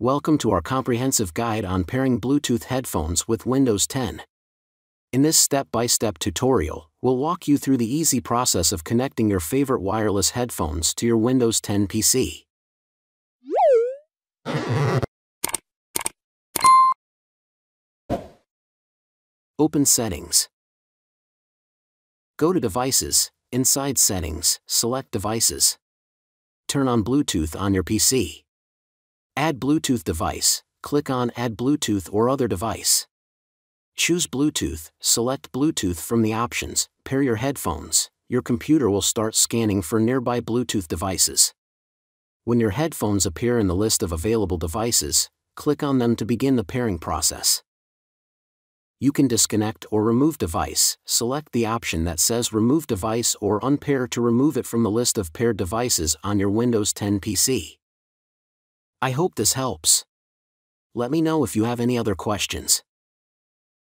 Welcome to our comprehensive guide on pairing Bluetooth headphones with Windows 10. In this step-by-step tutorial, we'll walk you through the easy process of connecting your favorite wireless headphones to your Windows 10 PC. Open Settings. Go to Devices, inside Settings, select Devices. Turn on Bluetooth on your PC. Add Bluetooth device, click on Add Bluetooth or other device. Choose Bluetooth, select Bluetooth from the options, pair your headphones, your computer will start scanning for nearby Bluetooth devices. When your headphones appear in the list of available devices, click on them to begin the pairing process. You can disconnect or remove device, select the option that says Remove Device or Unpair to remove it from the list of paired devices on your Windows 10 PC. I hope this helps. Let me know if you have any other questions.